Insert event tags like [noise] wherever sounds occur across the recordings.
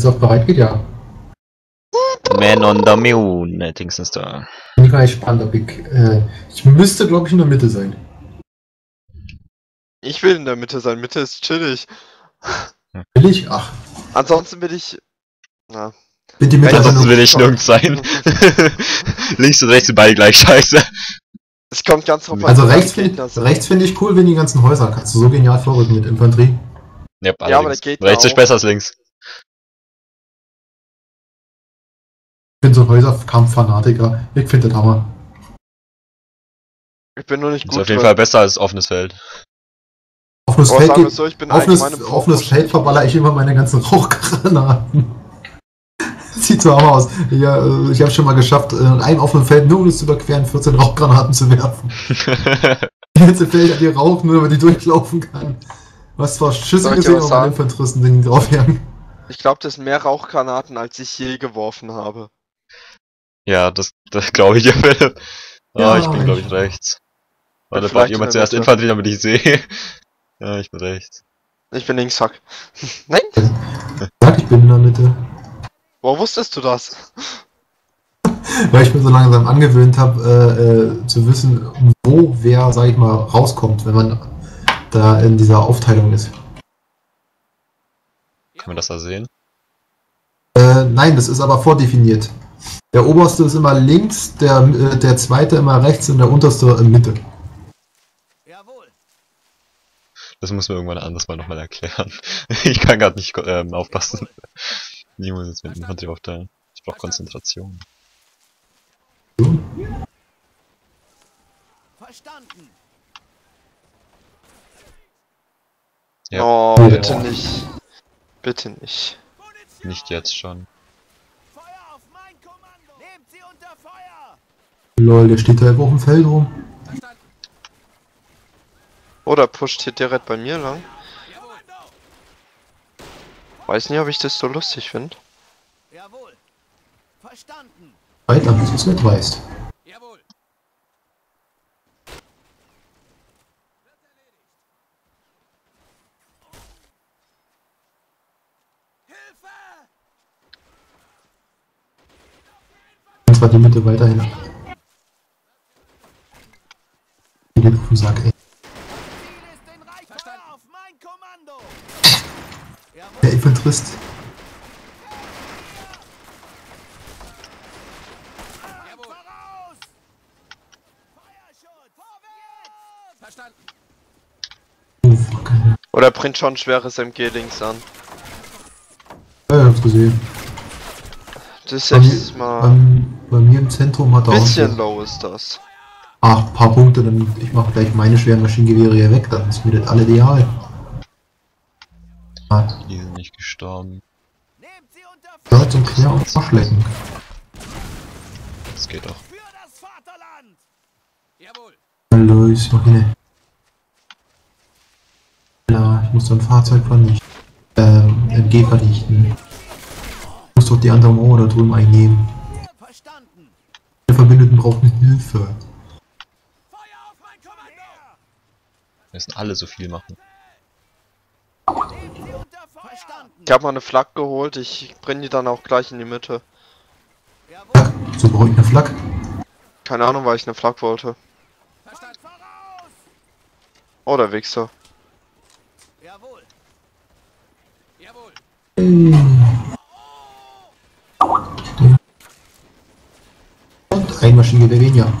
es auch bereit geht, ja. Man on the Moon, ne, Dingsens da. Bin ich mal gespannt, ob ich. Äh, ich müsste, glaube ich, in der Mitte sein. Ich will in der Mitte sein. Mitte ist chillig. Will ich? Ach, Ansonsten will ich. Na, bitte mit das Ansonsten will ich nirgends sein. [laughs] Links und rechts sind beide gleich scheiße. es kommt ganz drauf an. Also rechts finde find ich cool, wenn die ganzen Häuser kannst du so genial vorrücken mit Infanterie. Ja, Ja, aber allerdings. der geht Rechts ist auch. besser als links. Bin so ein Häuserkampf-Fanatiker. Ich finde das Hammer. Ich bin nur nicht Ist gut. auf jeden. Fall besser als offenes Feld. Offenes Aber Feld, geht, so, ich bin offenes, offenes. Feld verballer ich immer meine ganzen [laughs] Rauchgranaten. Sieht so hammer aus. Ja, äh, ich habe schon mal geschafft, in einem offenen Feld nur um es zu überqueren, 14 Rauchgranaten zu werfen. [laughs] Die ganze Feld hat ihr Rauch, nur damit die durchlaufen kann. Du hast zwar Schüsse gesehen, was aber meine sagen? Infanteristen den draufjagen. Ich glaube, das sind mehr Rauchgranaten, als ich je geworfen habe. Ja, das, das [laughs] glaube ich ja, Philipp. Ah, Ja, ich bin, glaube ich, rechts. Warte, in jemand zuerst Mitte. Infanterie, damit ich sehe. [laughs] ja, ich bin rechts. Ich bin links, fuck. [laughs] Nein? Sag, ich bin in der Mitte. Wo wusstest du das? Weil ich mir so langsam angewöhnt habe, äh, äh, zu wissen, wo wer, sag ich mal, rauskommt, wenn man da in dieser Aufteilung ist. Kann man das da sehen? Äh, nein, das ist aber vordefiniert. Der oberste ist immer links, der, äh, der zweite immer rechts und der unterste in Mitte. Jawohl. Das muss mir irgendwann anders mal nochmal erklären. [laughs] ich kann gerade nicht ähm, aufpassen. Ich muss jetzt mit Infanterie aufteilen. Ich brauche Konzentration. Verstanden. Ja. Oh, Ja. bitte nicht. Bitte nicht. Nicht jetzt schon. Feuer auf mein Kommando. Nehmt sie unter Feuer. Lol, der steht da einfach auf dem Feld rum. Oder pusht hier direkt bei mir lang. Weiß nicht, ob ich das so lustig finde. Jawohl. Verstanden. Weiter, bis du es nicht weißt. Jawohl. Hilfe! Und zwar die Mitte weiterhin. Geht auf den Sack, ey. Der Infanterist. Oder bringt schon schweres MG links an. Ja, ich hab's gesehen. Das ist Bei mir, echt mal. beim, bei mir im Zentrum hat er auch Bisschen low ist das. Ach, ein paar Punkte, dann ich mache gleich meine schweren Maschinengewehre hier weg, dann ist mir das alle ideal. Ah, Die sind nicht gestorben. Ja, zum Quer- und Verschlecken. Das geht doch. Hallo, ist noch eine. Ja, ich muss so ein Fahrzeug vernichten. Ähm, MG vernichten. Doch die anderen Mauer da drüben einnehmen. Verstanden. Die Verbündeten brauchen Hilfe. Feuer auf mein Kommando! Wir müssen alle so viel machen. Ich habe mal eine Flak geholt, ich bringe die dann auch gleich in die Mitte. Jawohl. So brauche ich eine Flak. Keine Ahnung, weil ich eine Flak wollte. Oh, der Wichser. Jawohl. Jawohl. Ein Maschinengewehr weniger. Das!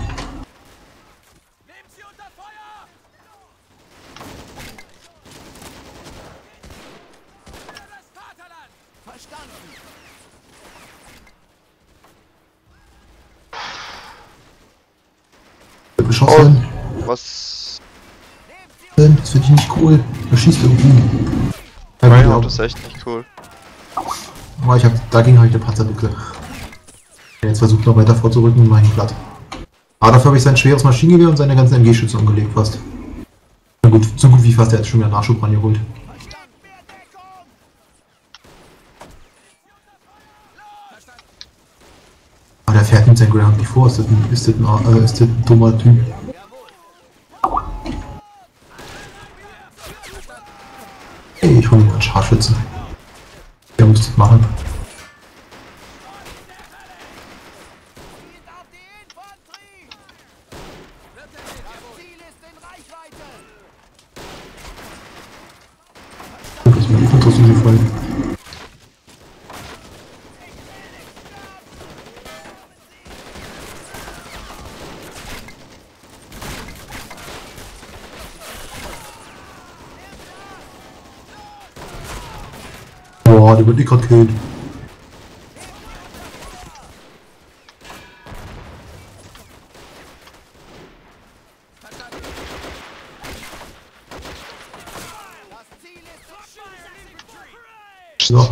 Verstanden. Beschossen. Was? Oh. Das finde ich nicht cool. Da schießt irgendwie. Ja, Mein Auto ja. ist echt nicht cool. Aber ich hab, dagegen habe ich eine Panzerbuchse. Jetzt versucht noch weiter vorzurücken und mache ihn platt. Aber dafür habe ich sein schweres Maschinengewehr und seine ganzen MG-Schützen umgelegt fast. Na gut, so gut wie fast, er hat schon wieder Nachschub rangeholt. Aber der fährt mit seinem Ground nicht vor. Ist das ein, ist das ein, äh, ist das ein dummer Typ? Ich hole mir einen Scharfschützen. Der muss das machen. hingefallen. Boah, der wird nicht gerade killt. So,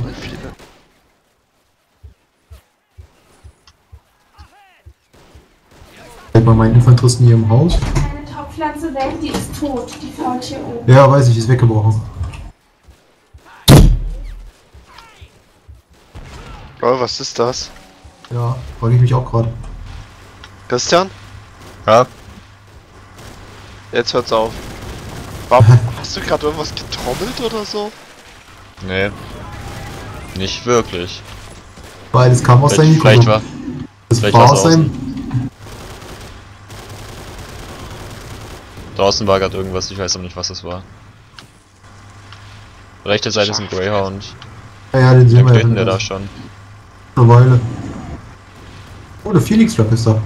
halt mal meinen Infanteristen hier im Haus. Eine Topfpflanze weg, die ist tot. Die fault hier oben. Ja, weiß ich, ist weggebrochen. Was ist das? Ja, frage ich mich auch gerade. Christian? Ja, Jetzt hört's auf. War, [laughs] hast du gerade irgendwas getrommelt oder so? nee. Nicht wirklich. Weil es kam aus seinem Vielleicht, Mikro. vielleicht war. Das vielleicht war aus seinem. Draußen war gerade irgendwas, ich weiß aber nicht, was es war. Rechte Seite ist ein Greyhound. Ja, ja, den Der sehen wir ja der da schon. Eine Weile. Oh, der Phoenix Trap ist da.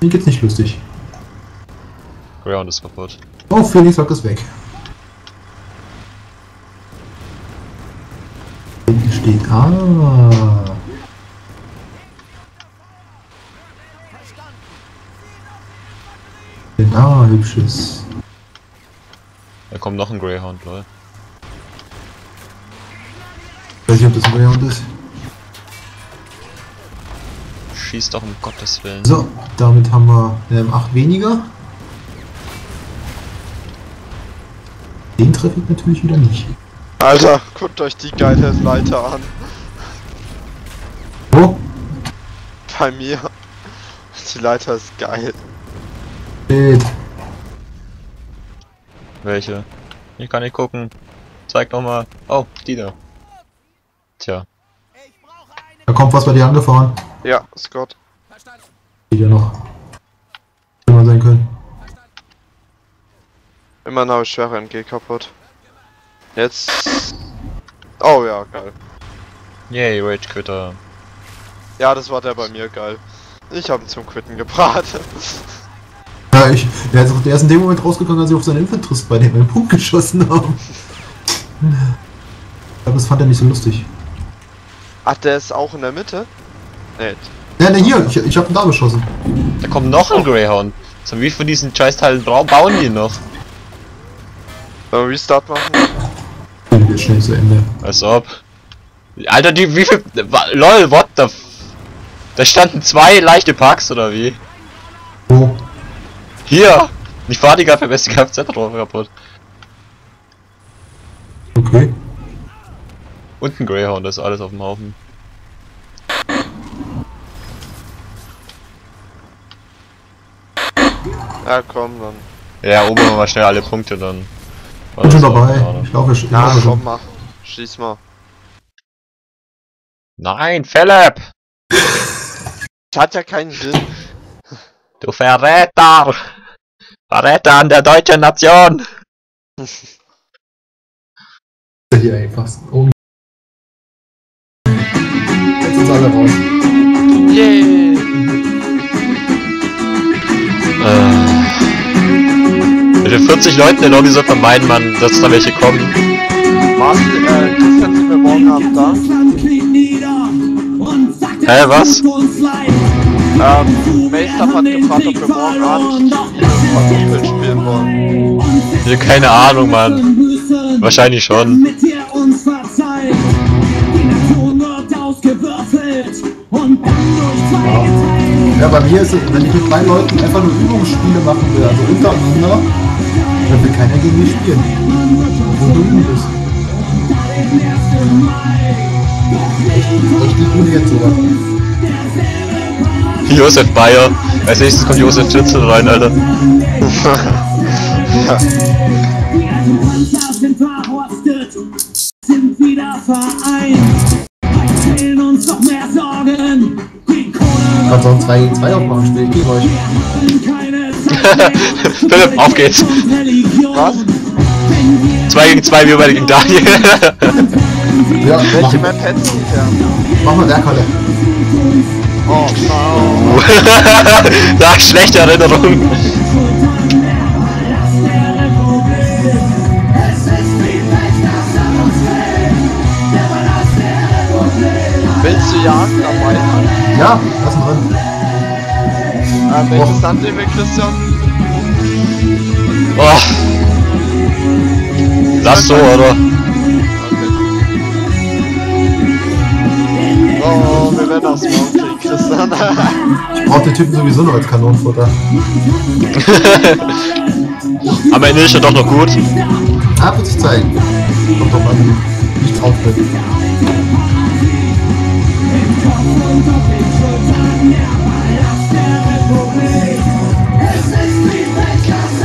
Mir geht's nicht lustig. Greyhound ist kaputt. Oh, Phoenix Rock ist weg. Hinten steht. Ah. Genau, hübsches. Da kommt noch ein Greyhound, lol. Weiß nicht, ob das ein Variant ist. Schießt doch um Gottes Willen. So, damit haben wir ähm, 8 weniger. Den treffe ich natürlich wieder nicht. Alter, guckt euch die geile Leiter an. Wo? Bei mir. Die Leiter ist geil. Steht. Welche? Ich kann nicht gucken. Zeig doch mal. Oh, die da. Tja. Ich Da kommt was bei dir angefahren. Ja, Scott. Geht ja noch. Mal sein können. Immer noch schwere MG kaputt. Jetzt. Oh ja, geil. Yay, Rage Quitter. Ja, das war der bei mir geil. Ich habe ihn zum Quitten gebracht. [laughs] Ja, ich. Der ist, der ist in dem Moment rausgegangen, als ich auf seinen Infanterist bei dem einen Punkt geschossen habe. Aber das fand er nicht so lustig. Ach, der ist auch in der Mitte? Nee. Ja, ne, hier, ich, ich hab ihn da beschossen. Da kommt noch ein Greyhound. So wie von diesen Scheißteilen bauen die noch? Sollen wir Restart machen? Bin jetzt schnell zu Ende. Als ob. Alter, die, wie viel. Lol, what the f. Da standen zwei leichte Packs oder wie? Wo? Hier! Ich fahr die gerade für beste Kfz drauf kaputt. Okay. Und ein Greyhound, das ist alles auf dem Haufen. Ja, komm dann. Ja, wir mal schnell alle Punkte dann. Bin schon dabei. Ich laufe ich Ja, laufe komm schon. mal. Schieß mal. Nein, Philipp! Das hat ja keinen Sinn. Du Verräter! Verräter an der deutschen Nation! [laughs] Hier einfach. Oh. Jetzt sind alle raus. Yay! 40 Leuten in der Lobby soll vermeiden man, dass da welche kommen. Marcel, äh, Christian, sind wir morgen Abend da? Hä, was? Ähm, Maystaf hat gefragt, ob wir morgen Abend Quadruple spielen wollen. Ich hab keine Ahnung, Mann. Wahrscheinlich schon. Damit ihr uns verzeiht. Die Nation wird ausgewürfelt und dann durch zwei geteilt. Ja, bei mir ist es, wenn ich mit drei Leuten einfach nur Übungsspiele machen will, also untereinander, dann will keiner gegen mich spielen. Wo du üben bist. Echt, echt die Bühne jetzt sogar. Josef Bayer. Als nächstes kommt Josef Schützel rein, Alter. [laughs] Verrostet, sind wieder vereint. Uns noch mehr Sorgen. Kannst auch ein 2 gegen 2 aufmachen, spiel ich gegen euch. [laughs] Philipp, auf geht's. Was? 2 gegen 2 wie bei gegen Daniel. [laughs] Ja, Welche mach, Map hättest du mach mal Werkhalle. Oh, [laughs] no. da schlechte Erinnerung. Willst du jagen Weiter? Ja, lass mal drin. Äh, welches Land nehmen wir, Christian? Oh. Lass so, oder? Okay. Oh, wir werden kriegen, Christian. [laughs] Ich brauch den Typen sowieso noch als Kanonenfutter. Am Ende ist er doch noch gut. Ah, wird sich zeigen. Kommt doch an, wie ich drauf bin.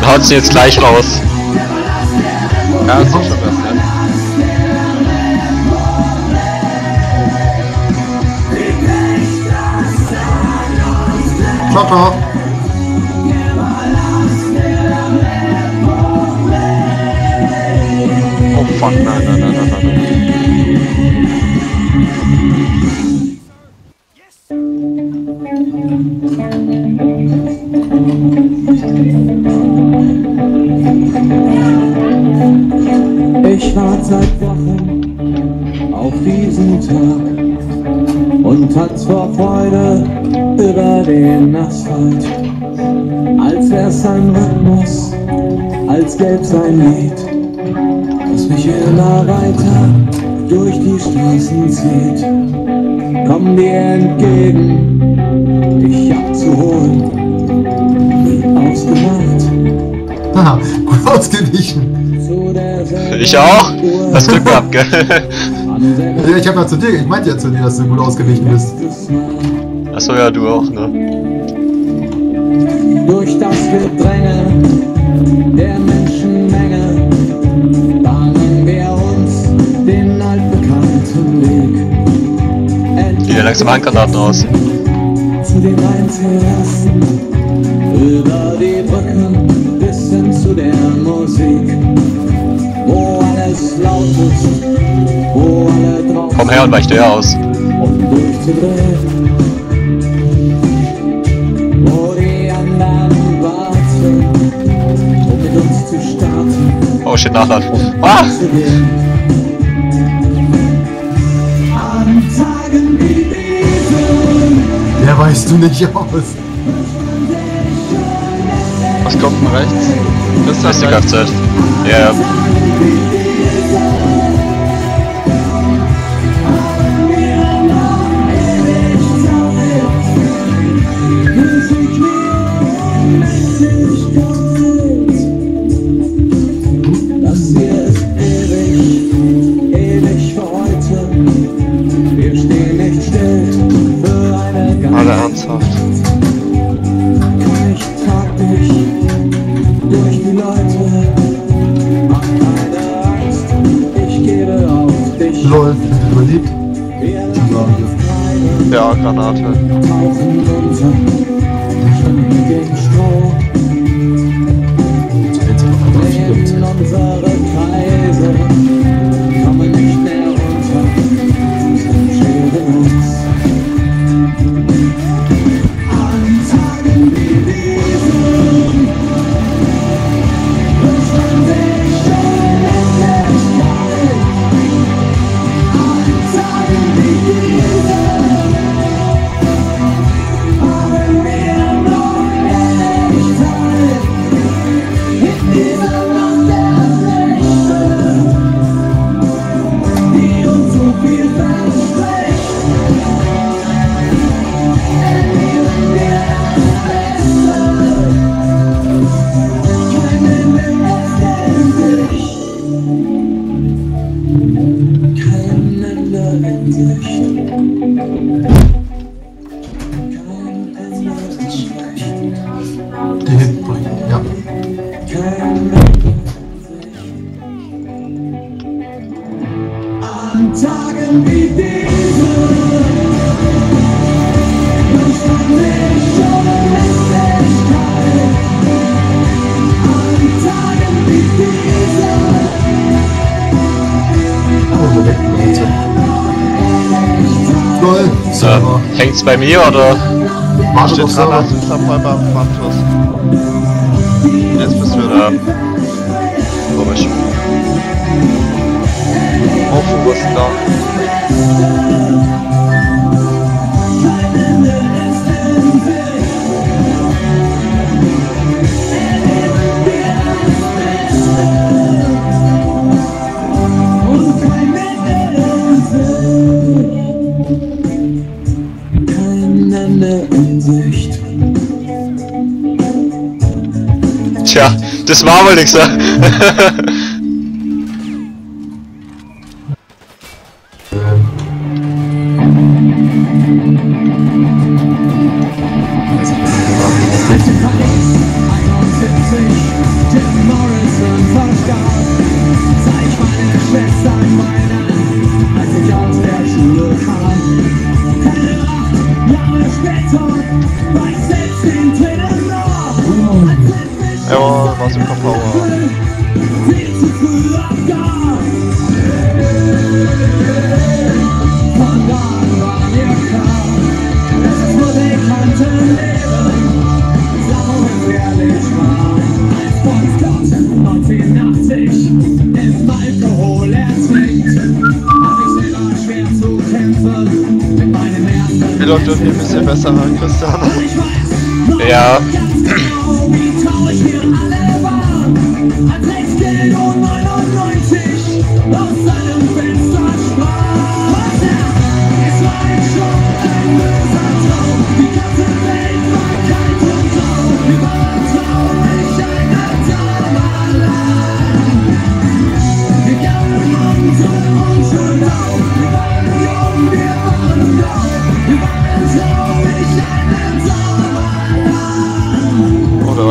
Haut sie jetzt gleich raus. ja, ist doch schon ne? Ciao, ciao. Oh fuck, nein, nein, nein, nein, nein. Diesen Tag und tanz vor Freude über den Asphalt. Als wär's ein Rhythmus, als gäb's ein Lied, das mich immer weiter durch die Straßen zieht. Komm dir entgegen, dich abzuholen, wie ausgemacht. Haha, gut ausgewichen. Ich auch? Hast Glück gehabt, gell? Ja, ich hab ja zu dir, ich meinte ja zu dir, dass du gut ausgewichen bist. Achso, ja, du auch, ne? Durch das Gedränge der Menschenmenge bahnen wir uns den altbekannten Weg. Hier langsam Handgranaten aus. zu den Rheinterrassen, über die Brücken bis hin zu der Musik, wo alles laut ist, Komm her und weich dir aus. Oh shit, Nachladen. Ah! Der weißt du nicht aus. Was kommt von rechts? Das ist die rechts. Kfz. Ja, ja. Hängt's bei mir oder? Warte doch selber. Ich hab mal beim Fluss. Jetzt bist du wieder. Komisch. Hoffen wir's da. Das war wohl nichts. Ne? [laughs]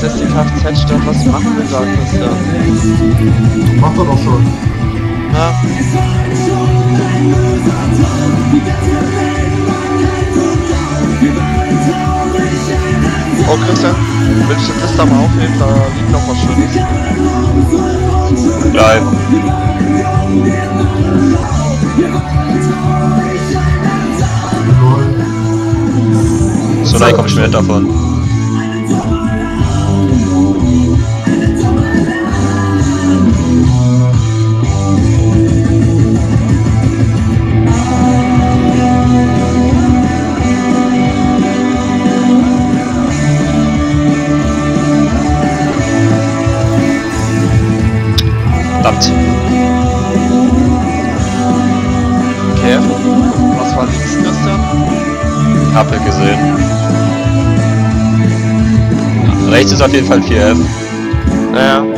Das ist die kfz stadt Was machen wir da, Christian? Mach doch doch schon. Ja. Oh Christian, willst du das da mal aufheben? Da liegt noch was Schönes. Nein. So, nein, komm ich mir nicht davon. Kappe gesehen. Rechts ist auf jeden Fall 4F. Naja.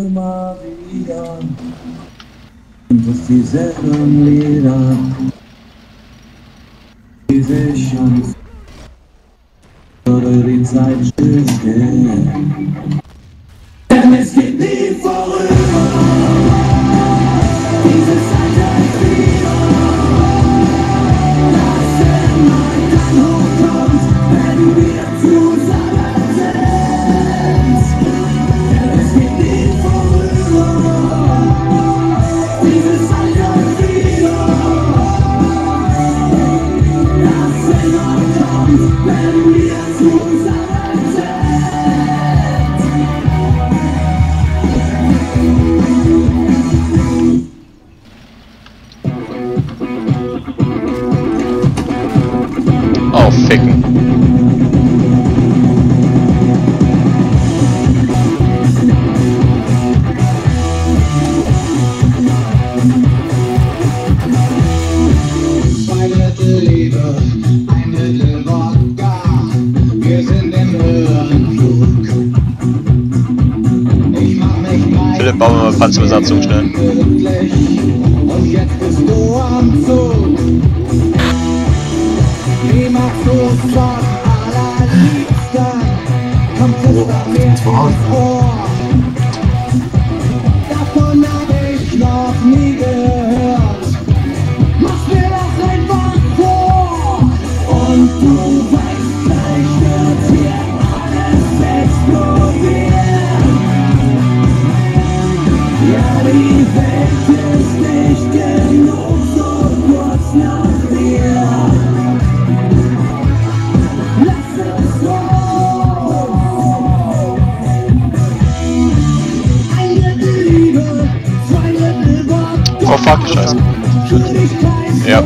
uma vida Quando fizeram lira E deixam Polarizar de ver Temos que te falar ficken. Philipp, bauen wir mal Panzerbesatzung schnell. Und jetzt bist du am Zug. It's hard. fuck, scheiße. Ja.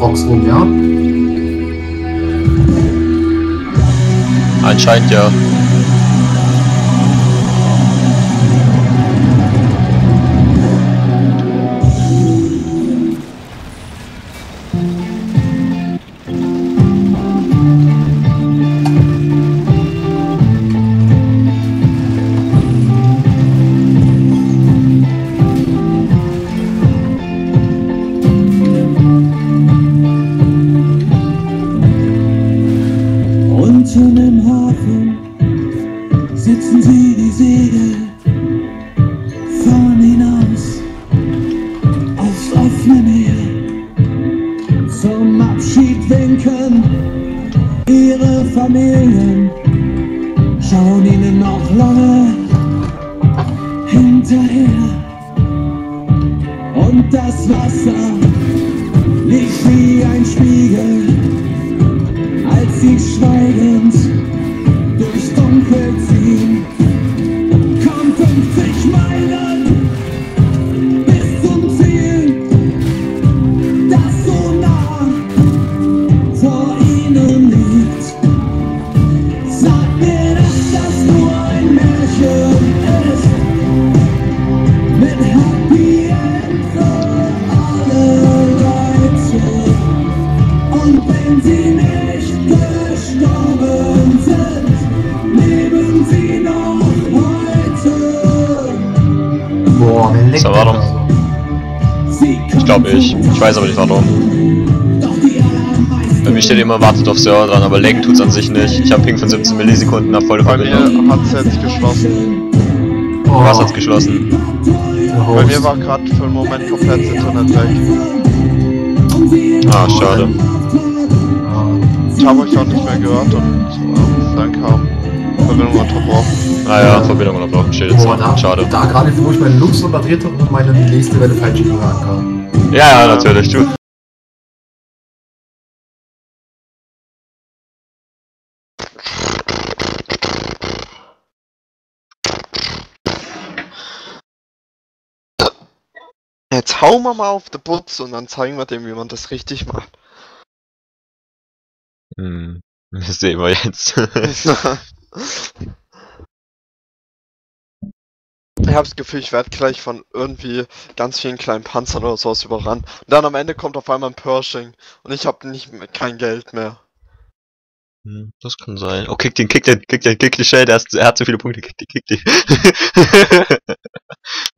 Rum, ja? Anscheinend ja. Auf Server dran, aber lenken tut's an sich nicht. Ich habe Ping von 17 Millisekunden nach volle Bei mir Verbindung. hat's jetzt geschlossen. Oh, Was hat's geschlossen? Bei mir war gerade für einen Moment komplett das Internet weg. Ah, schade. Ich habe euch auch nicht mehr gehört und ähm, dann kam Verbindung unterbrochen. Ah ja, Verbindung unterbrochen steht jetzt Boah, da. Schade. da gerade, wo ich meinen Lux repariert habe und meine nächste Welle falsch ankam. Ja, ja, natürlich, du. Jetzt hauen wir mal auf die Putz und dann zeigen wir dem, wie man das richtig macht. Hm. [laughs] Das sehen wir jetzt. [laughs] Ich habe das Gefühl, ich werde gleich von irgendwie ganz vielen kleinen Panzern oder sowas überrannt. Und dann am Ende kommt auf einmal ein Pershing und ich habe nicht mehr, kein Geld mehr. Hm, Das kann sein. Oh, kick den, kick den, kick den, kick den schnell, er hat zu viele Punkte, kick den, kick den.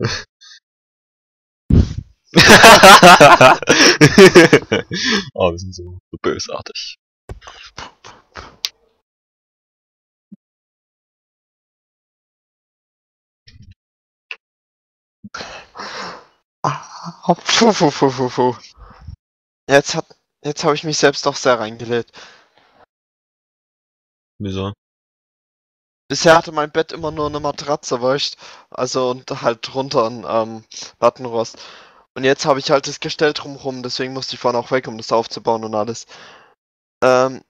[laughs] [laughs] oh, wir sind so, so bösartig. Ah, Puh, puh, puh, puh, puh. Jetzt hat, jetzt habe ich mich selbst doch sehr reingelegt. Wieso? Bisher hatte mein Bett immer nur eine Matratze, weißt Also und halt drunter ein ähm, Lattenrost. Und jetzt habe ich halt das Gestell drumherum, deswegen musste ich vorhin auch weg, um das aufzubauen und alles. Ähm,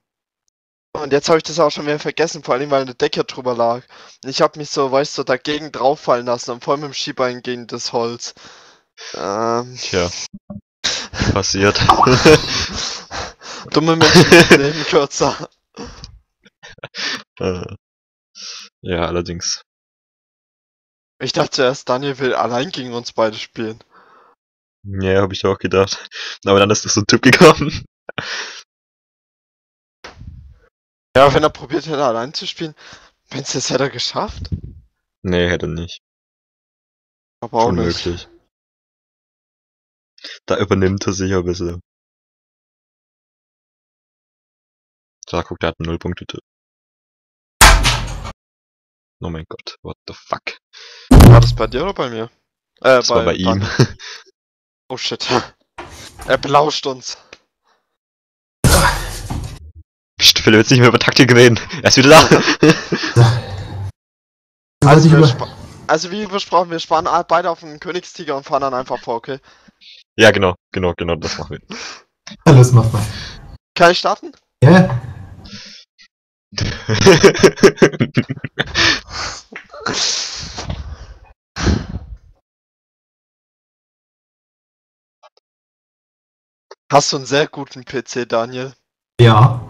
und jetzt habe ich das auch schon wieder vergessen, vor allem weil eine Decke drüber lag. Und ich habe mich so, weißt du, dagegen drauffallen lassen und voll mit dem Schienbein gegen das Holz. Ähm, Tja. Passiert. [laughs] dumme Menschen leben kürzer. [laughs] Äh, ja, allerdings. Ich dachte zuerst, Daniel will allein gegen uns beide spielen. Ja, hab ich auch gedacht. [laughs] Aber dann ist das so ein Typ gekommen. [laughs] Ja, wenn er probiert hätte, allein zu spielen, wenn's das hätte er geschafft. Nee, hätte nicht. Aber auch Schon nicht. möglich. Da übernimmt er sich ein bisschen. So, guck, der hat einen Nullpunkt-Titel. Oh mein Gott, what the fuck. War das bei dir oder bei mir? Äh, Das war bei ihm. [laughs] Oh shit. Er belauscht uns. Psst, will jetzt nicht mehr über Taktik reden. Er ist wieder da. [laughs] Also, Also, wir also wie besprochen, wir sparen beide auf den Königstiger und fahren dann einfach vor, okay? ja, genau, genau, genau, das machen wir. [laughs] alles macht man. Kann ich starten? Ja? [laughs] Hast du einen sehr guten PC, Daniel? Ja.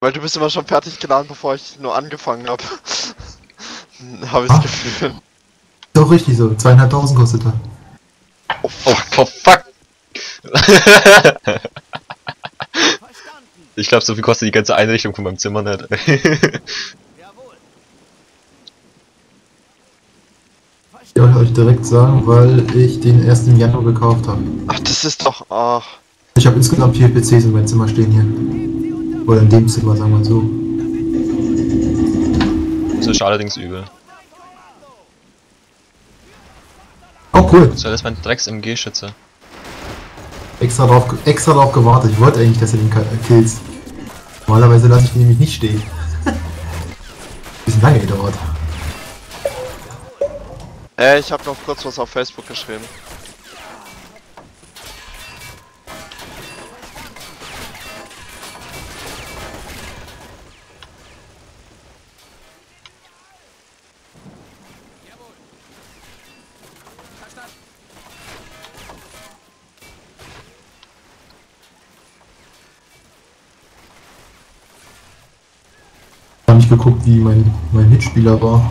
Weil du bist immer schon fertig geladen, bevor ich nur angefangen habe. [laughs] habe ich Ah. das Gefühl. Doch richtig so. Zweieinhalbtausend kostet er. Oh, fuck. oh fuck! Ich glaube, so viel kostet die ganze Einrichtung von meinem Zimmer nicht. [laughs] Ich wollte euch direkt sagen, weil ich den erst im Januar gekauft habe. Ach, das ist doch. Ach. Ich habe insgesamt vier PCs in meinem Zimmer stehen hier. Oder in dem Zimmer, sagen wir so. das ist allerdings übel. Oh cool. So, das ist mein Drecks-MG-Schütze. Extra drauf, extra drauf gewartet. Ich wollte eigentlich, dass du den killst. Normalerweise lasse ich den nämlich nicht stehen. [laughs] Bisschen lange gedauert. Äh, ich habe noch kurz was auf Facebook geschrieben. Ich habe nicht geguckt, wie mein, mein Mitspieler war.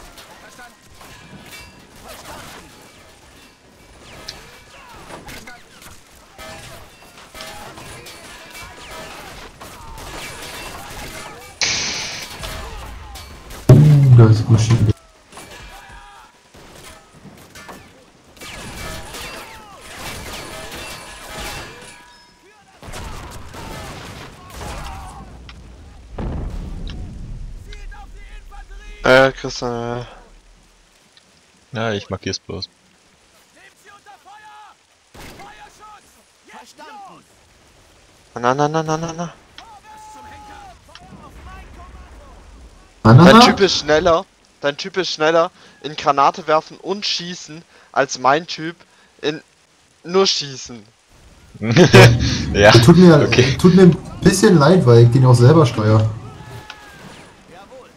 Verstanden. Jawohl. Jawohl. Verstanden. Verstanden. Uh, da ist Maschine. Zielt auf die Infanterie. Äh, Christian. Äh, Ja, ich markier's bloß. Na, na, na, na, na, na. Dein? Typ ist schneller. Dein Typ ist schneller in Granate werfen und schießen als mein Typ in nur schießen. [laughs] ja, Tut mir, okay. tut mir ein bisschen leid, weil ich den auch selber steuere. Jawohl.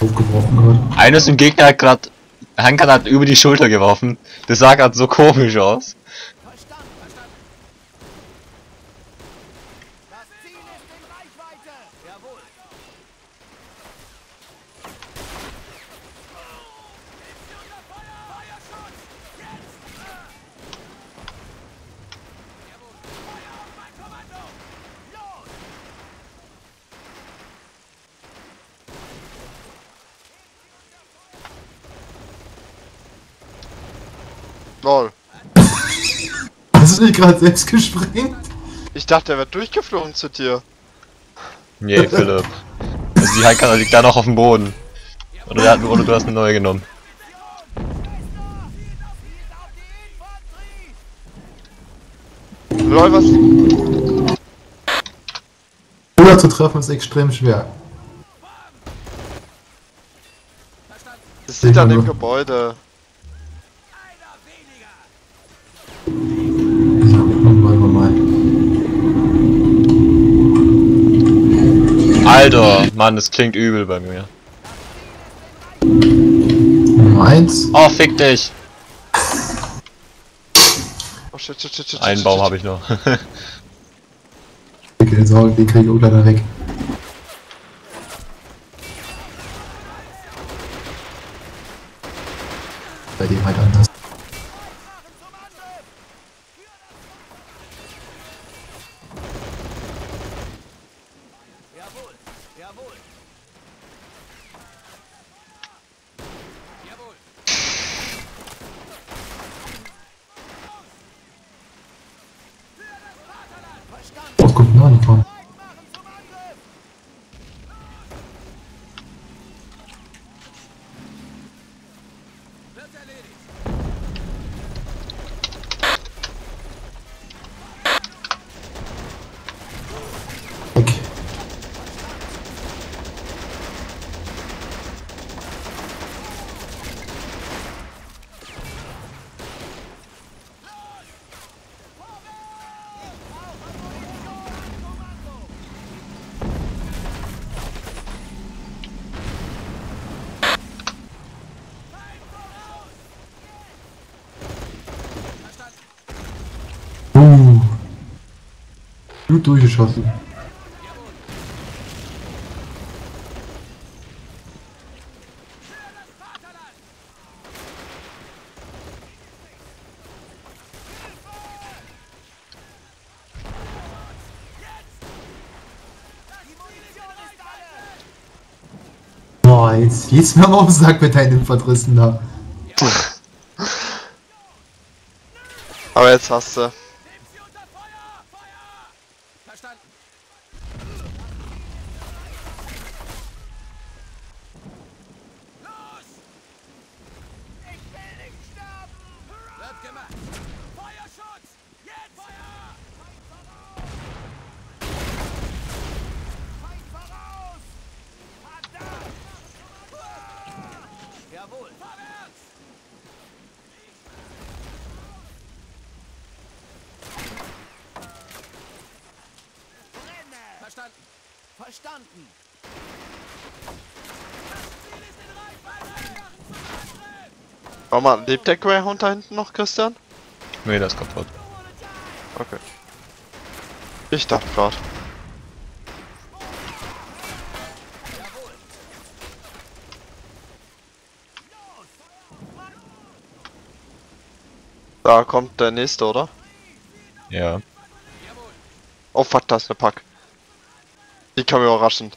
Aufgebrochen gerade. Eines im Gegner hat grad Handgranaten über die Schulter geworfen. Das sah grad so komisch aus. Verstanden. Verstanden. Das Ziel ist in Reichweite. Jawohl. Nehmt sie unter Feuer. Feuerschutz. Jetzt. Jawohl. Feuer auf mein Kommando. Los. Lol. Hast du nicht gerade selbst gesprengt? Ich dachte, er wird durchgeflogen zu dir. Nee, Philipp. Also die Handgranate liegt da noch auf dem Boden. Oder, der hat- oder du hast eine neue genommen. Lol, was? Oder zu treffen ist extrem schwer. Das liegt an dem Gebäude. Alter, Mann, das klingt übel bei mir. Nummer eins. Oh, fick dich! Oh shit, shit, shit, shit. Einen Baum habe ich noch. Keine Sorge, den kriege ich auch leider weg. Bei dem halt Durchgeschossen. Boah, jetzt geht's mir mal auf den Sack mit deinen Verdrissen da. Aber jetzt hast du. Verstanden. Verstanden! Warte mal, lebt der Greyhound da hinten noch, Christian? Nee, das ist kaputt. Okay. Ich dachte gerade. Da kommt der nächste, oder? Ja. Oh fuck, da ist eine Pack. Die kam überraschend.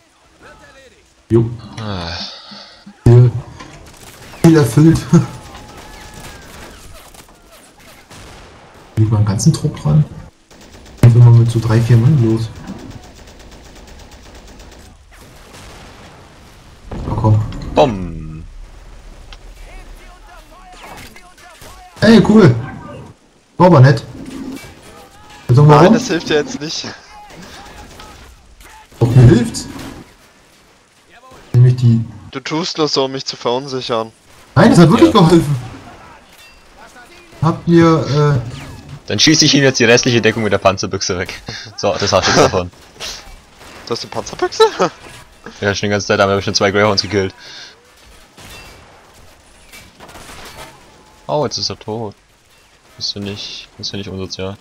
Jo, Ah, viel, viel erfüllt. [laughs] Liegt mal einen ganzen Trupp dran. Geht immer mit so drei, vier Mann los. Na komm. Bom! Ey, cool. War aber nett. Nein, das hilft dir jetzt nicht. Du tust nur so, um mich zu verunsichern. Nein, das hat wirklich Ja. geholfen. Habt ihr, äh, Dann schieße ich ihm jetzt die restliche Deckung mit der Panzerbüchse weg. So, das hast du jetzt davon. Du hast eine Panzerbüchse? [laughs] Ja, schon die ganze Zeit haben wir schon zwei Greyhounds gekillt. Oh, jetzt ist er tot. Bist du nicht, bist du nicht unsozial.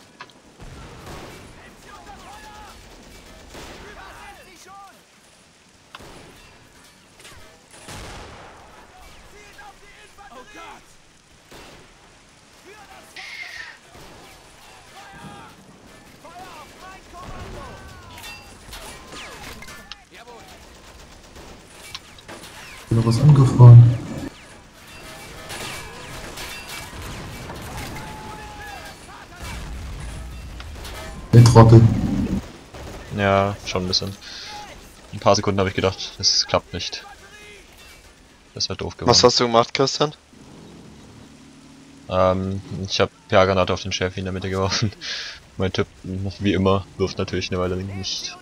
Noch was angefahren? Der Trottel. Ja, schon ein bisschen. Ein paar Sekunden habe ich gedacht, das klappt nicht. Das wäre doof geworden. Was hast du gemacht, Christian? Ähm, ich habe Pergranate auf den Chef in der Mitte geworfen. [laughs] Mein Typ, wie immer, wirft natürlich eine Weile nicht.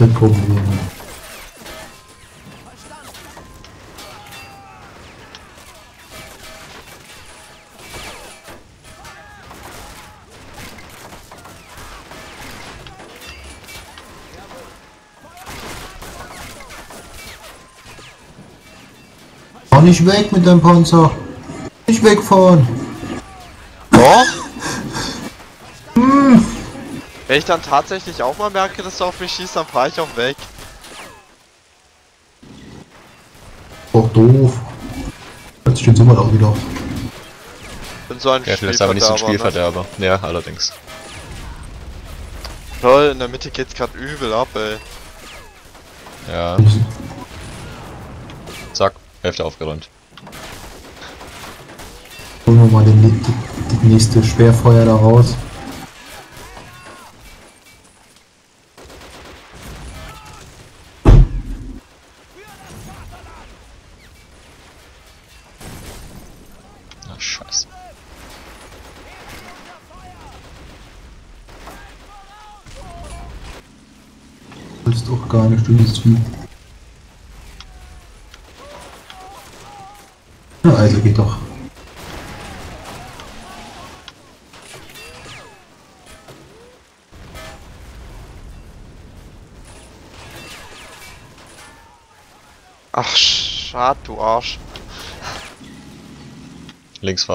Ist doch nicht das Problem. Verstanden! Fahr nicht weg mit deinem Panzer. Nicht wegfahren. Doch? Wenn ich dann tatsächlich auch mal merke, dass du auf mich schießt, dann fahre ich auch weg. Doch doof. Sich den Sommer auch wieder auf. Bin so ein Ja, vielleicht ist aber nicht so ein Spielverderber, Spielverderber. Ja, allerdings. Ne? Toll, in der Mitte geht's grad übel ab, ey. Ja, [laughs] zack, Hälfte aufgeräumt. Holen wir mal den, die, die nächste Schwerfeuer da raus. Willst doch gar nicht, bist Typ. Na also geht doch. Ach, schade, du Arsch. Links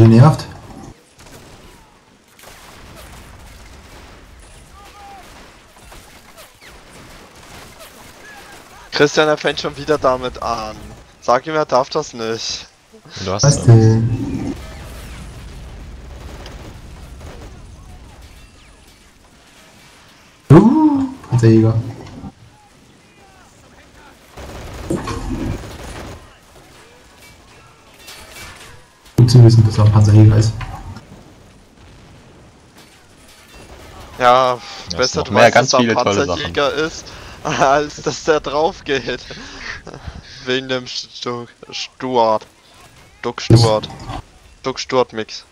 genervt? Christian, er fängt schon wieder damit an. Sag ihm, er darf das nicht. Du hast Was denn? Uh, Panzerjäger. Gut zu wissen, dass er ein Panzerjäger ist. Ja, ist besser du mehr, weißt, ganz dass er viele ein tolle Panzerjäger ist, [laughs] als dass der drauf geht. [laughs] Wegen dem Stu Stuart. Duck Stuart. Duck Stuart Mix.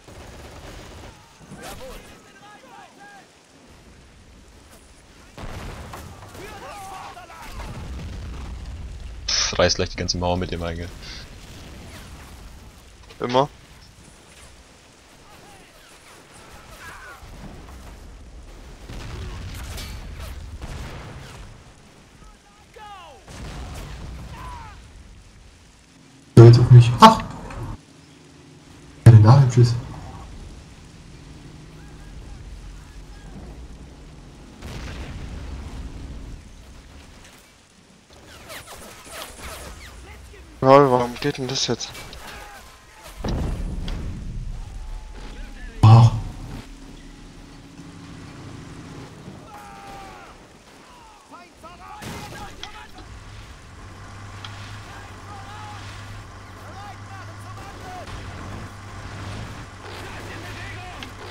Pff, reißt gleich die ganze Mauer mit dem Eigel. Immer. So, jetzt auf mich. Ach! Ja, warum geht denn das jetzt? Ach,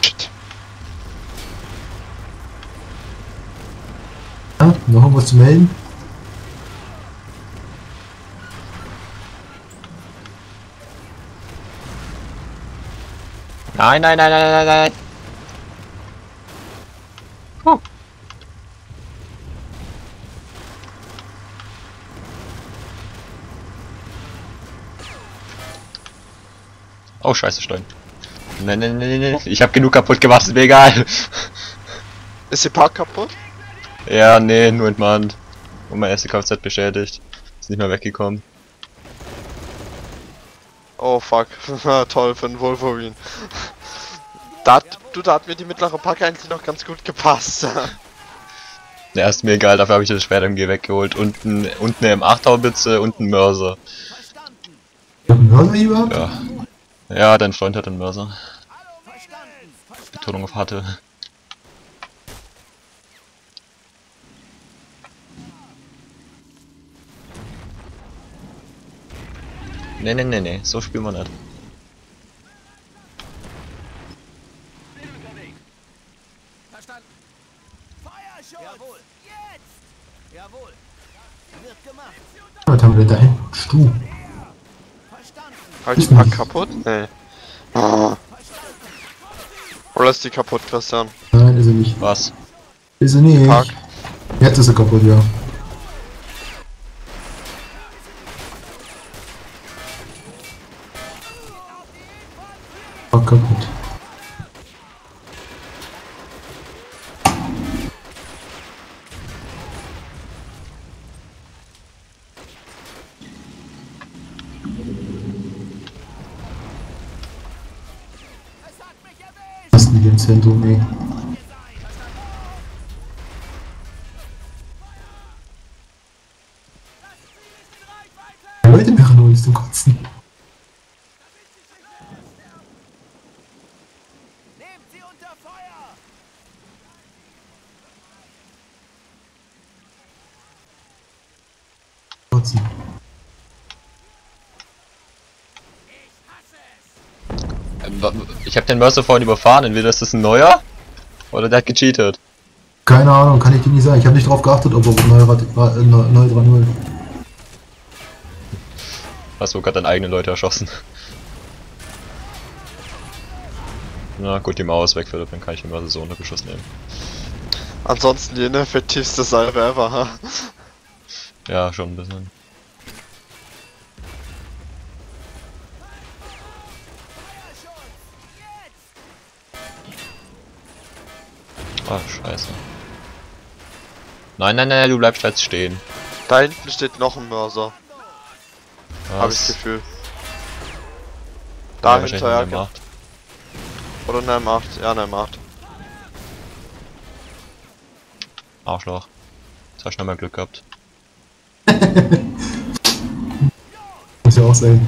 Shit. ja, noch irgendwas zu melden? Nein, nein, nein, nein, nein, nein. Huh. Oh, scheiße, Stein. Nein, nein, nein, nein, nein. Ich hab genug kaputt gemacht, ist mir egal. Ist die Park kaputt? Ja, nee, nur entmannt. Und mein erste Kfz beschädigt. Ist nicht mehr weggekommen. Oh fuck. [laughs] Toll für den Wolverine. Da hat, du, da hat mir die mittlere Pack eigentlich noch ganz gut gepasst. [laughs] Ja, ist mir egal, dafür habe ich das Schwert MG weggeholt. Und, ein, und eine M8-Haubitze und einen Mörser. Einen Mörser überhaupt? Ja. Ja, dein Freund hat einen Mörser. Betonung auf hatte. Nee, nee, nee, nee, so spielen wir nicht. Verstanden. Feuerschutz! Jawohl. Jetzt! Jawohl. Wird gemacht. Was haben wir denn da hinten? Stuh. Verstanden. Habe ich die Pack kaputt? Nee. Oder ist die kaputt, Christian? Nein, ist er nicht. Was? Ist er nicht. Park. Jetzt ist er kaputt, ja. Den Mercer vorhin überfahren, entweder ist das ein neuer oder der hat gecheatet. Keine Ahnung, kann ich dir nicht sagen. Ich habe nicht drauf geachtet, ob er neu, Rad- äh, neu, neu 3.0. Hast du gerade deine eigenen Leute erschossen. Na gut, die Mauer ist weg, Philipp, dann kann ich den Mercer so unter Beschuss nehmen. Ansonsten die ineffektivste Salve ever, ha? Ja, schon ein bisschen. Ah, scheiße. Nein, nein, nein, du bleibst jetzt stehen. Da hinten steht noch ein Mörser, habe ich das Gefühl. Ja, Da in der Macht. Oder eine M8, ja eine M8. Arschloch. Jetzt hast du noch mal Glück gehabt. [laughs] Muss ja auch sein.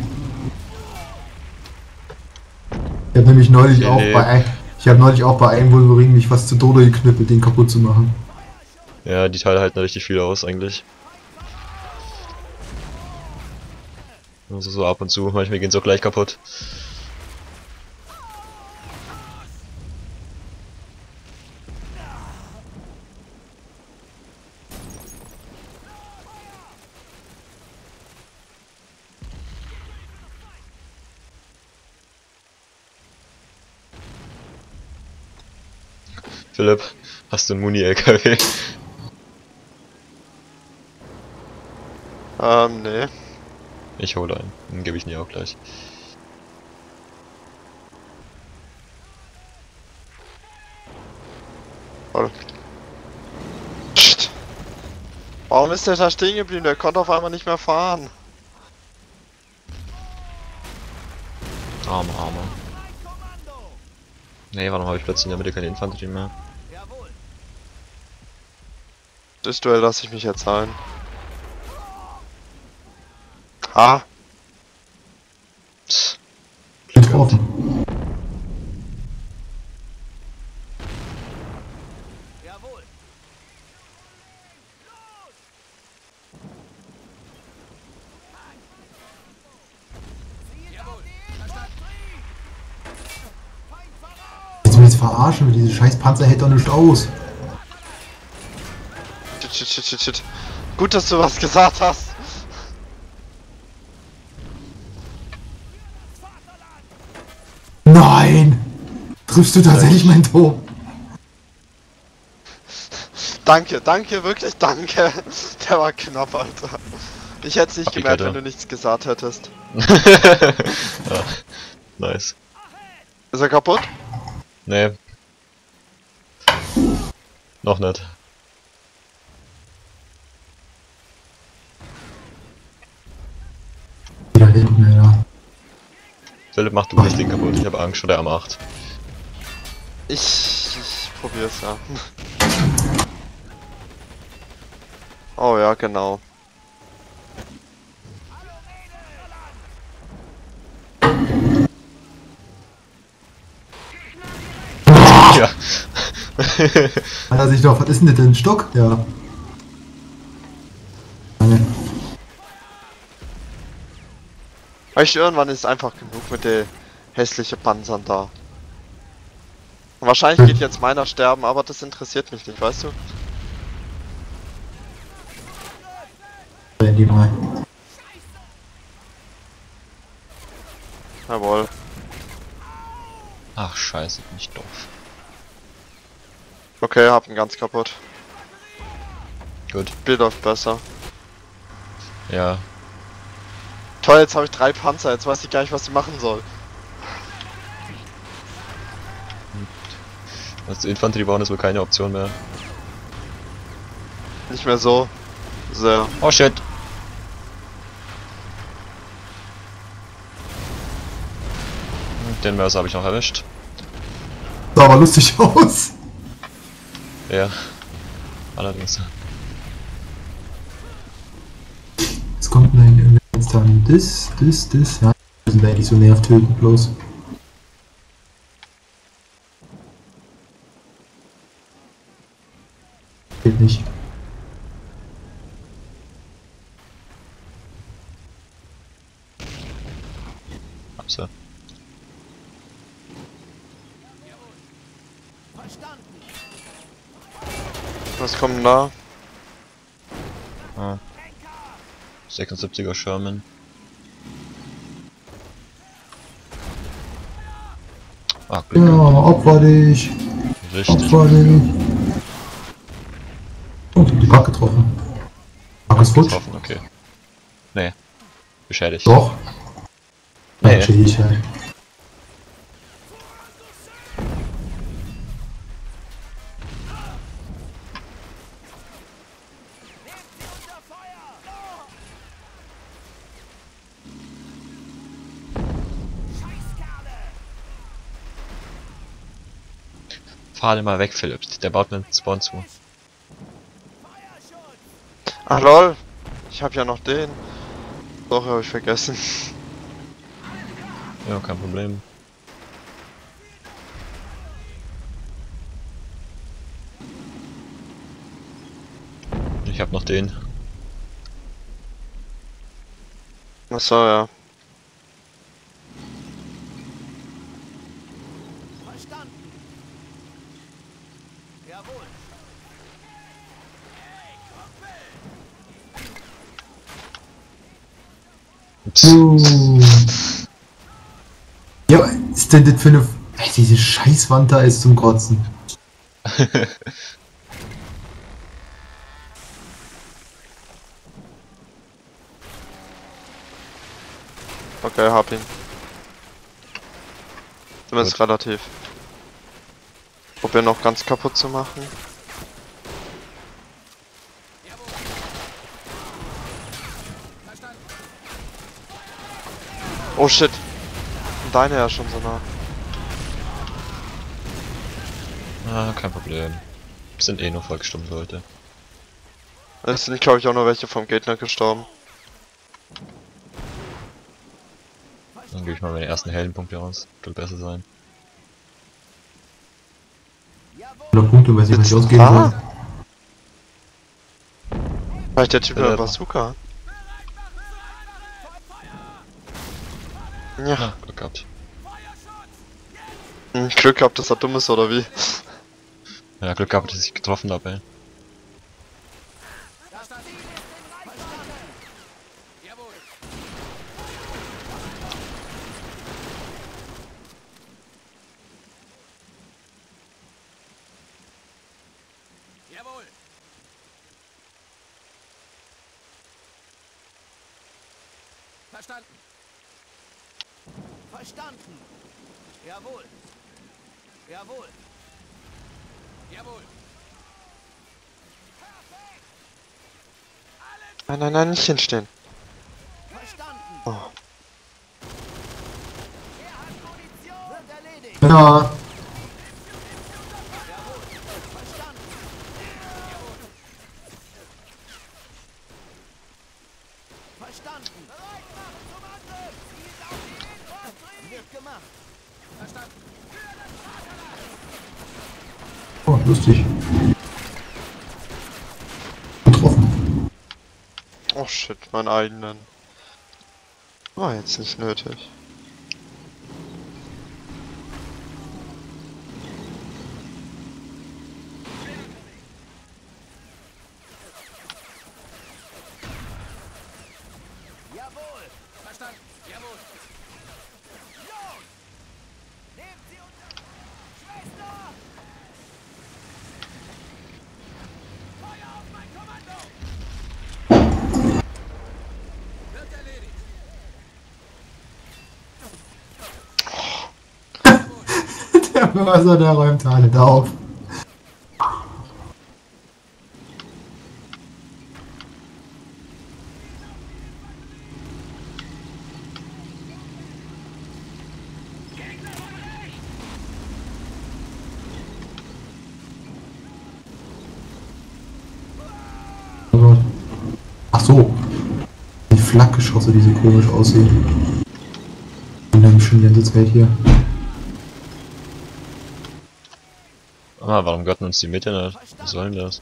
Ich habe nämlich neulich Nee, auch nee. bei ich habe neulich auch bei einem Wolverine mich fast zu Tode geknüppelt, den kaputt zu machen. Ja, die Teile halten richtig viel aus, eigentlich. Also so ab und zu, manchmal gehen sie auch gleich kaputt. Philipp, hast du einen Muni-LKW? Ähm, nee. Ich hole einen, den gebe ich dir auch gleich. Psst. Warum ist der da stehen geblieben? Der konnte auf einmal nicht mehr fahren. Arme, arme. Nee, warum habe ich plötzlich in der Mitte keine Infanterie mehr? Jawohl! Das Duell lasse ich mich jetzt ein. Ha! Psst. Getroffen. Jawohl! Willst du mich jetzt verarschen? Diese scheiß Panzer hält doch nicht aus. Shit, shit, shit, shit, shit. Gut, dass du was gesagt hast. Nein! Triffst du tatsächlich meinen Turm? Danke, danke, wirklich danke. Der war knapp, Alter. Ich hätte es nicht Ach, gemerkt, wenn du nichts gesagt hättest. ja. [laughs] Nice. Ist er kaputt? Nee. Noch nicht. Wieder hinten, ja. Philipp, mach du das Ding kaputt. Ich habe Angst vor der M8. Ich, ich probier's ja. [laughs] Oh ja, genau. Ja. Hat er sich doch, was ist denn das denn, ein Stock? Ja. Nein. [laughs] Weißt du, irgendwann ist einfach genug mit den hässlichen Panzern da. Und wahrscheinlich geht jetzt meiner sterben, aber das interessiert mich nicht, weißt du? Die mal. Jawohl. Ach scheiße, bin ich doof. Okay, hab ihn ganz kaputt. Gut. Bild läuft besser. Ja. Toll, jetzt habe ich drei Panzer, jetzt weiß ich gar nicht, was ich machen soll. Also Infanterie bauen ist wohl keine Option mehr. Nicht mehr so sehr. Oh shit. Den Mörser habe ich noch erwischt. Sah aber lustig [laughs] aus. Ja. Allerdings. Es kommt ein jetzt dann das, das, das. Ja, wir sind eigentlich so nervtötend bloß. Geht nicht. Was kommt denn da? Ah. 76er Sherman. Ah, Glück Ja, opfer dich. Richtig. Opfer dich. Oh, die Pack getroffen. Pack ist futsch. Getroffen, okay. Nee. Beschädigt. Doch. Nee. Natürlich, ja. Fahr den mal weg, Philipp. Der baut einen Spawn zu. Ach lol. Ich hab ja noch den. Doch, hab ich vergessen. Ja, kein Problem. Ich hab noch den. Achso, ja. Uh. Ja, ist denn das für eine. Ey, diese Scheißwand da ist zum Kotzen. [laughs] Okay, hab ihn. Zumindest relativ. Probier noch ganz kaputt zu machen. Oh shit. Und Deine ja schon so nah. Ah, kein Problem. Sind eh nur vollgestimmt Leute. Es sind glaube ich auch nur welche vom Gegner gestorben. Dann gebe ich mal meine ersten Heldenpunkte raus. Wird besser sein. Oder Punkte, weil sie nicht Ah. wollen. Vielleicht der Typ mit Äh, der Bazooka. Ja, Glück gehabt. hm, Glück gehabt, dass er dumm ist oder wie? Ja, Glück gehabt, dass ich getroffen habe, ey. Nein, nicht hinstehen. Verstanden. Oh. Er hat Munition. Wird erledigt. Ja, Verstanden. Verstanden. Bereit machen zum Angriff. Ziel auf die Infanterie. Wird gemacht. Verstanden. oh, lustig. Getroffen. Oh shit, meinen eigenen. War jetzt nicht nötig. also der räumt alle da auf. Oh Ach so. Die Flakgeschosse, die so komisch aussehen. Und dann bestimmt Lensesgeld hier. Ah, warum gönnen uns die Mitte nicht? Was soll denn das?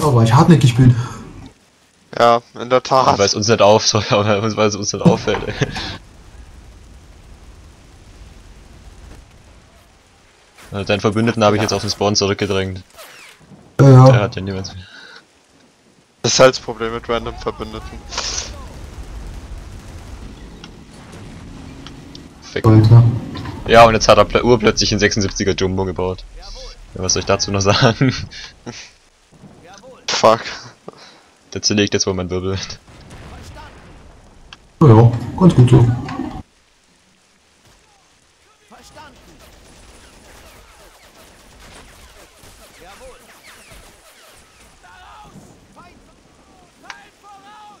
Aber ich hartnäckig bin. Ja, in der Tat. Weil es uns nicht auf, [laughs] weil es uns nicht auffällt, ey. Also deinen Verbündeten habe ich jetzt auf den Spawn zurückgedrängt. Äh, Der ja. hat ja niemand. Das ist halt das Problem mit random Verbündeten. Fick. Alter. Ja, und jetzt hat er pl urplötzlich einen 76er Jumbo gebaut. Ja, was soll ich dazu noch sagen? [laughs] Fuck. Der zerlegt jetzt wohl mein Wirbel. Ja, ja, ganz gut so. Verstanden. Jawohl. Daraus! Feind! Feind voraus!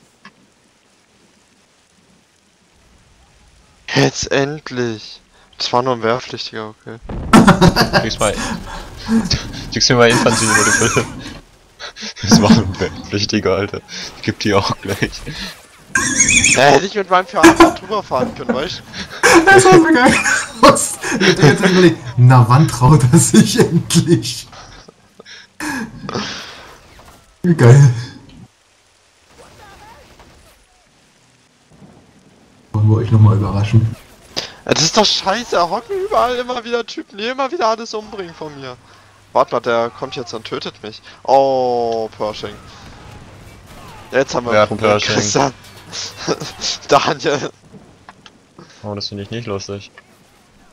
Jetzt endlich. Das war nur ein Wehrpflichtiger, okay. Du kriegst mal. Du kriegst mir mal Infanterie die Fülle. Das war ein Pflichtiger, Alter. Ich geb die auch gleich. Ja, hätte ich mit meinem 4 einfach drüber fahren können, weißt Das war so geil. Was? Jetzt, jetzt hab ich überlegt, na wann traut er sich endlich? Wie geil. Wollen wir euch nochmal überraschen? Das ist doch scheiße, da hocken überall immer wieder Typen, die immer wieder alles umbringen von mir. Warte mal, der kommt jetzt und tötet mich. Oh, Pershing. Jetzt haben wir Wer ein Problem, Pershing? Christian. [laughs] Daniel. Oh, das finde ich nicht lustig.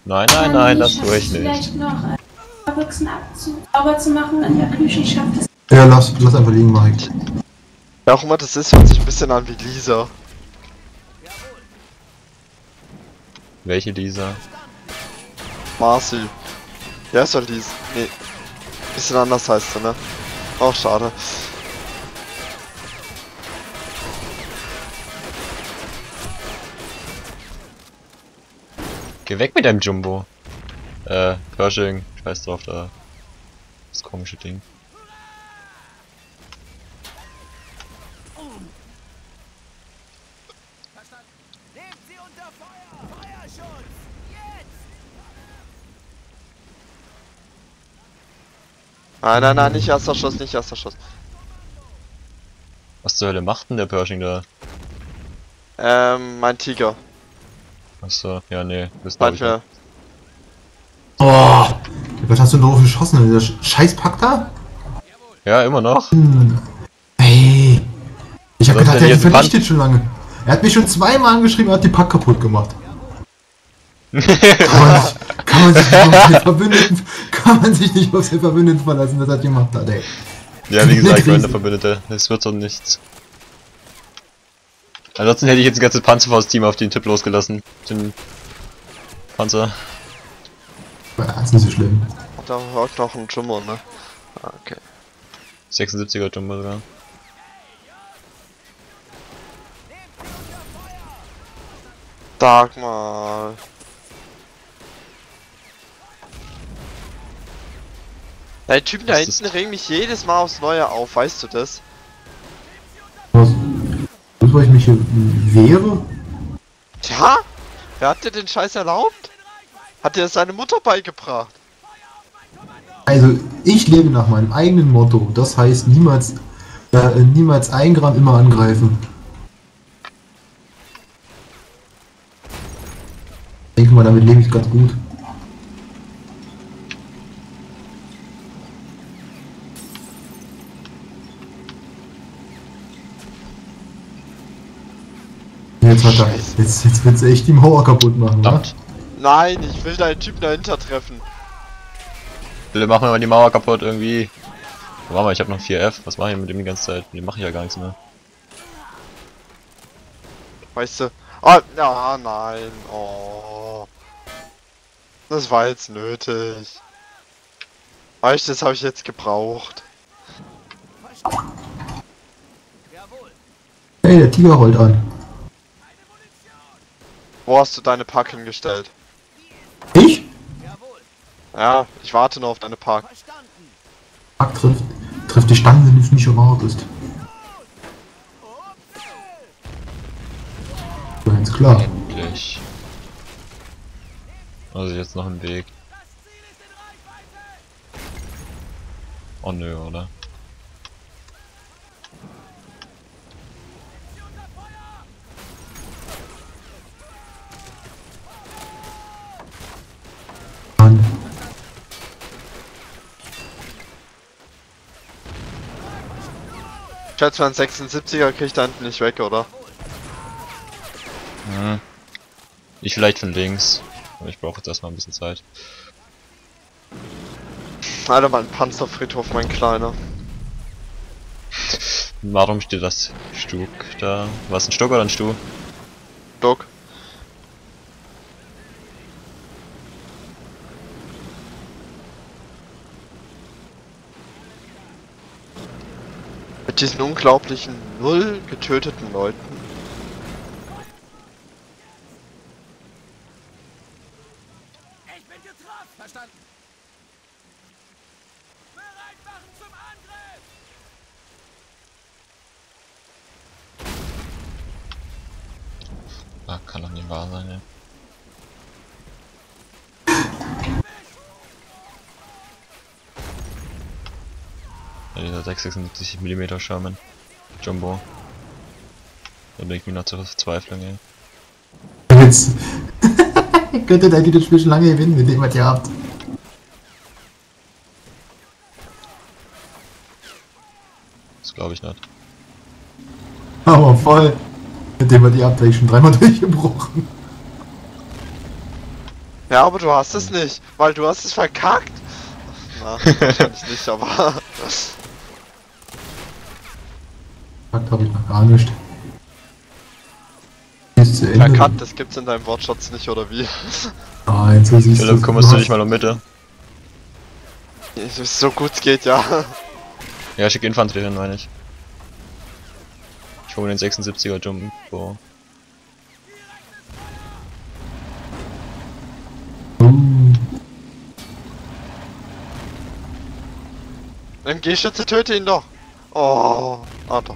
Nein, nein, nein, das tue ich nicht. Vielleicht noch äh, Büchsen abzu sauber zu machen in der Küche. Ich schaff das. Ja, lass, lass einfach liegen, Mike. Ja, auch immer das ist, hört sich ein bisschen an wie Lisa. Welche dieser? Marcy. Ja, ist doch Lisa. Nee. Bisschen anders heißt sie, ne? Auch schade. Geh weg mit deinem Jumbo. Äh, Pershing, scheiß drauf da. Das komische Ding. Nehmt sie unter Feuer! Feuerschutz! Jetzt! Nein, nein, nein, nicht erster Schuss, nicht erster Schuss. Was zur Hölle macht denn der Pershing da? Ähm, mein Tiger. Achso, ja, nee, das ich Manchmal. nicht. Oh, was hast du denn drauf geschossen? Dieser Sch- Scheißpack da? Ja, immer noch. Hm. Ey. Ich hab Was gedacht, der hat ein vernichtet schon lange. Er hat mich schon zweimal angeschrieben, er hat die Pack kaputt gemacht. Kann man, sich- kann man sich nicht auf den Verbündeten, kann man sich nicht auf den Verbündeten verlassen, das hat jemand hat, ey. [laughs] Ja, wie gesagt, Krise. Random Verbündete. Es wird doch nichts. Ansonsten hätte ich jetzt ein ganzes Panzerfaust-Team auf den Tipp losgelassen. Den Panzer. Ja, Das ist nicht so schlimm. Da hört noch ein Jumbo, ne? Ah, Okay. 76er Jumbo sogar. Sag mal. Die Typen da hinten regen mich jedes Mal aufs Neue auf, weißt du das? Was? Das, weil ich mich hier wehre? Tja? Wer hat dir den Scheiß erlaubt? Hat dir das seine Mutter beigebracht? Also, ich lebe nach meinem eigenen Motto. Das heißt, niemals, äh, niemals ein Gramm immer angreifen. Ich denke mal, damit lebe ich ganz gut. Jetzt hat er. Jetzt, jetzt wird's echt die Mauer kaputt machen, ne? Nein, ich will deinen Typen dahinter treffen. Bitte machen wir mal die Mauer kaputt irgendwie. Warte mal, ich habe noch 4F. Was mache ich mit dem die ganze Zeit? Die mache ich ja gar nichts mehr. Weißt du? Oh, ja, nein. Oh. Das war jetzt nötig. Weißt du, das habe ich jetzt gebraucht. Jawohl! Hey, der Tiger rollt an. Wo hast du deine Pack hingestellt? Ich? Jawohl! Ja, ich warte nur auf deine Pack. Verstanden! Pack trifft, Trifft die Stangen, wenn du es nicht erwartest. Ganz klar. Endlich. Also jetzt noch ein Weg. Oh nö, oder? Schätze mal, ein 76er kriegt da hinten nicht weg, oder? Hm. Ich vielleicht von links. Aber ich brauche jetzt erstmal ein bisschen Zeit. Alter, mein Panzerfriedhof, mein kleiner. Warum steht das Stug da? Was, ein Stock oder ein Stuhl? Doc. Mit diesen unglaublichen null getöteten Leuten. Ich bin getroffen. Verstanden. Bereit machen zum Angriff. Ah, kann doch nicht wahr sein, ja. Ja, dieser 676 mm Sherman. Jumbo. Da bringt mich noch zur Verzweiflung, ey. Jetzt. [laughs] Könntet ihr das Spiel schon lange gewinnen, mit dem was ihr habt. Das glaube ich nicht. Aber voll. Mit dem was ihr habt, wäre ich schon dreimal [laughs] durchgebrochen. Ja, aber du hast es nicht, weil du hast es verkackt. Na, [laughs] wahrscheinlich nicht, aber. Fakt habe ich noch gar nicht. Verkackt, das gibt's in deinem Wortschatz nicht, oder wie? [laughs] Nein, so siehst Philipp, kümmerst du dich mal um Mitte? So gut es geht, ja. Ja, schick Infanterie hin, meine ich. Ich hole den 76er Jumbo. MG-Schütze, töte ihn doch! Oh, ah. Bitte.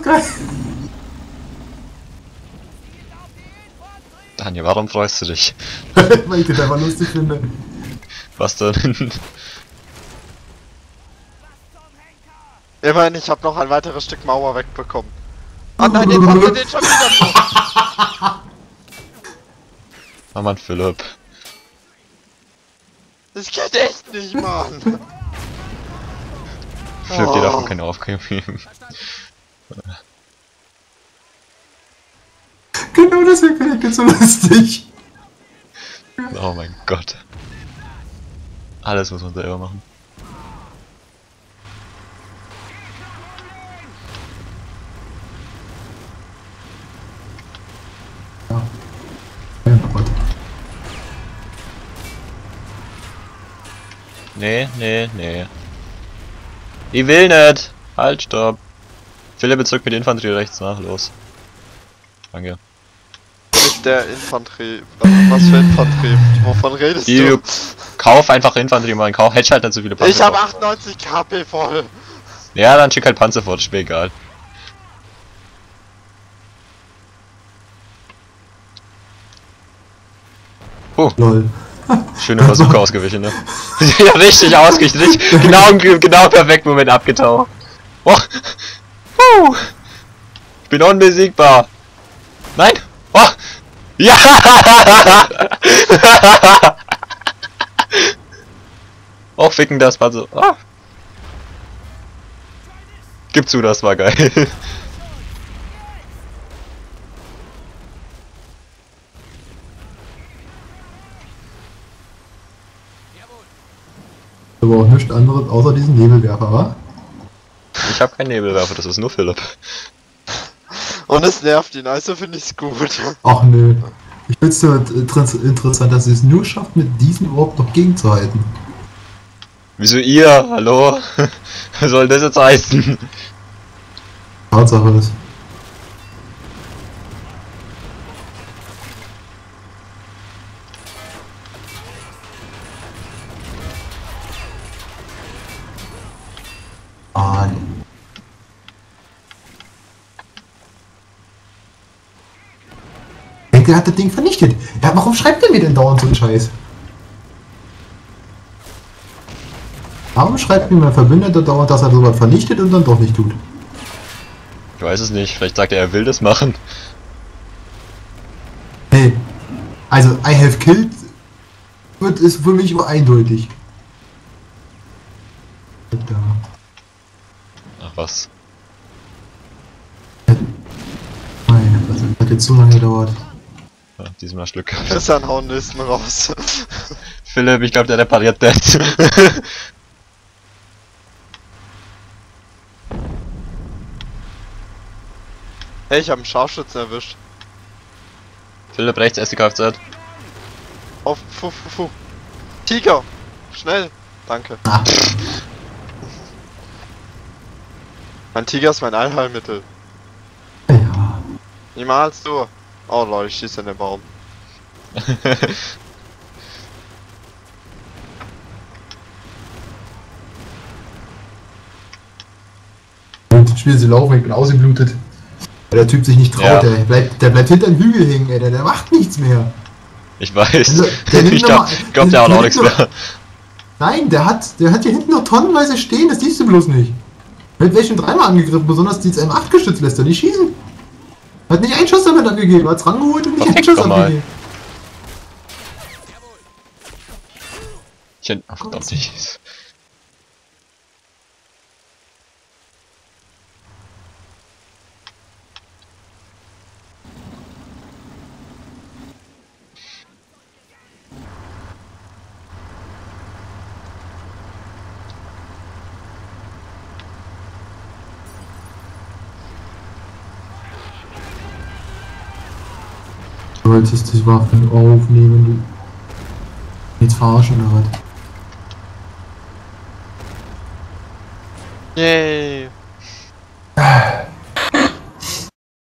Ist geil? Daniel, warum freust du dich? [laughs] Weil ich das einfach lustig finde. Was denn? [laughs] Immerhin, ich habe noch ein weiteres Stück Mauer wegbekommen. Ah nein, den haben wir den schon wieder [laughs] oh Mann, Philipp. Das geht echt nicht, Mann. Philipp, dir Oh. davon keine Aufgabe geben. Genau deswegen finde ich das so lustig. Oh mein Gott. Alles muss man selber machen. Ja. Ja, Gott. Nee, nee, nee. Ich will nicht! Halt, stopp! Philipp, jetzt rück mit der Infanterie rechts nach, los. Danke. Mit der Infanterie. Was für Infanterie? Wovon redest Die- du? Kauf einfach Infanterie, man kauf, hätte halt nicht so viele Panzer. Ich habe drauf. 98 KP voll. Ja, dann schick halt Panzer vor, das ist mir egal. Lol. Schöne Versuche [laughs] ausgewichen, ne? [laughs] ja, richtig ausgewichen, richtig, genau, im- genau im perfekten Moment abgetaucht. Oh. Ich bin unbesiegbar. Nein? Oh! Ja! [laughs] Auch ficken, das war so. Oh. Gib zu, das war geil. [laughs] Aber auch nichts anderes außer diesen Nebelwerfer, wa? Ich habe keinen Nebelwerfer, das ist nur Philipp. Und es nervt ihn, also finde ich's gut. Ach nö. Ich find's nur inter- interessant, dass sie es nur schafft, mit diesen überhaupt noch gegenzuhalten. Wieso ihr? Hallo? [laughs] Was soll das jetzt heißen? Tatsache ist. Denke, der hat das Ding vernichtet. Ja, warum schreibt er mir denn dauernd so einen Scheiß? Warum schreibt mir mein Verbündeter dauernd, dass er sowas vernichtet und dann doch nicht tut? Ich weiß es nicht, vielleicht sagt er, er will das machen. Hey, also I have killed wird ist für mich immer eindeutig. Da. Ach was. Fresse, das hat jetzt so lange gedauert. Ja, diesmal Stück. Christian hauen nächsten raus. [laughs] Philipp, ich glaube, der repariert das. [laughs] hey, ich habe einen Scharfschützen erwischt. Philipp, rechts, erste Kfz. Auf, fu, fu, fu. Tiger! Schnell! Danke. Ah. Mein Tiger ist mein Allheilmittel. Ja. Niemals du. Oh lol, [laughs] ich schieße in den Baum. Und Spiel sie laufen, ich bin ausgeblutet. Weil der Typ sich nicht traut, Ja. der, bleibt, der bleibt hinter den Hügel hängen, ey, der, der macht nichts mehr. Ich weiß. Also, der [laughs] nimmt ich glaube, glaub, der hat der auch nimmt nichts noch- mehr. Nein, der hat, der hat hier hinten noch tonnenweise stehen, das siehst du bloß nicht. Mit welchen dreimal angegriffen, besonders die M8 geschützt lässt er nicht schießen. Hat nicht einen Schuss damit abgegeben, hat's rangeholt und nicht einen Verfick Schuss abgegeben. Ich hätte, ach, verdammt, ich. solltest die Waffen aufnehmen, du. Jetzt verarschen was? Yay! Ah.